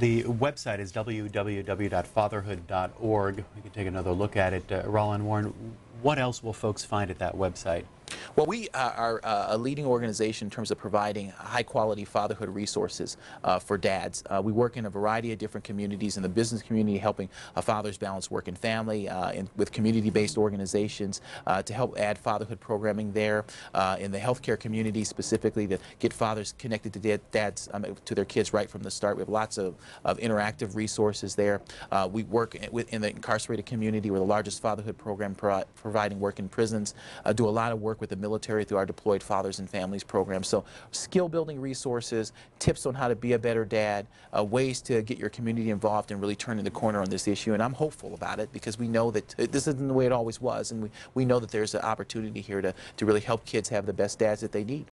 The website is www.fatherhood.org. We can take another look at it. Uh, Roland Warren, what else will folks find at that website? Well, we uh, are uh, a leading organization in terms of providing high quality fatherhood resources uh, for dads. Uh, we work in a variety of different communities in the business community, helping uh, fathers balance work and family, uh, in, with community based organizations to help add fatherhood programming there. in the healthcare community, specifically, to get fathers connected to dad, dads um, to their kids right from the start. We have lots of, of interactive resources there. we work in, the incarcerated community. We're the largest fatherhood program pro providing work in prisons, do a lot of with the military through our Deployed Fathers and Families program. So skill building resources, tips on how to be a better dad, uh, ways to get your community involved and really turning the corner on this issue. And I'm hopeful about it because we know that this isn't the way it always was. And we, we know that there's an opportunity here to, to really help kids have the best dads that they need.